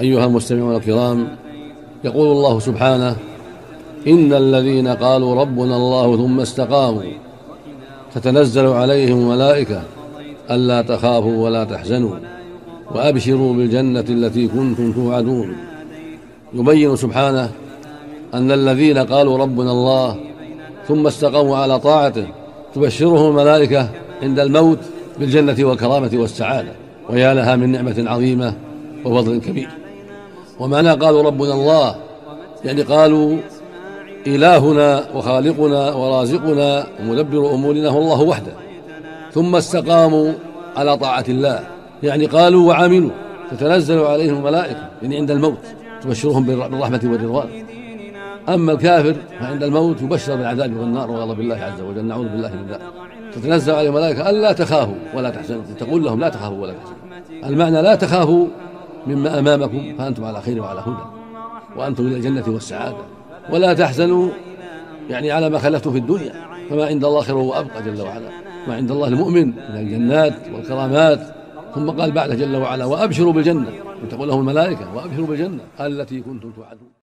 أيها المستمعون الكرام يقول الله سبحانه إن الذين قالوا ربنا الله ثم استقاموا تتنزل عليهم الملائكة ألا تخافوا ولا تحزنوا وأبشروا بالجنة التي كنتم توعدون. يبين سبحانه أن الذين قالوا ربنا الله ثم استقاموا على طاعته تبشرهم الملائكة عند الموت بالجنة والكرامة والسعادة ويا لها من نعمة عظيمة. وفضل كبير. ومعنى قالوا ربنا الله. يعني قالوا إلهنا وخالقنا ورازقنا ومدبر أمورنا هو الله وحده. ثم استقاموا على طاعة الله. يعني قالوا وعملوا. تتنزل عليهم الملائكة. يعني عند الموت تبشرهم بالرحمة والرضوان. أما الكافر فعند الموت يبشر بالعذاب والنار وغضب الله عز وجل. نعوذ بالله من ذلك. تتنزل عليهم الملائكة. ألا تخافوا ولا تحزنوا. تقول لهم لا تخافوا ولا تحزنوا. المعنى لا تخافوا مما أمامكم فأنتم على خير وعلى هدى وأنتم إلى الجنة والسعادة. ولا تحزنوا يعني على ما خلفتم في الدنيا فما عند الله خير وأبقى جل وعلا. ما عند الله المؤمن من الجنات والكرامات. ثم قال بعد جل وعلا وأبشروا بالجنة. وتقول لهم الملائكة وأبشروا بالجنة التي كنتم توعدون.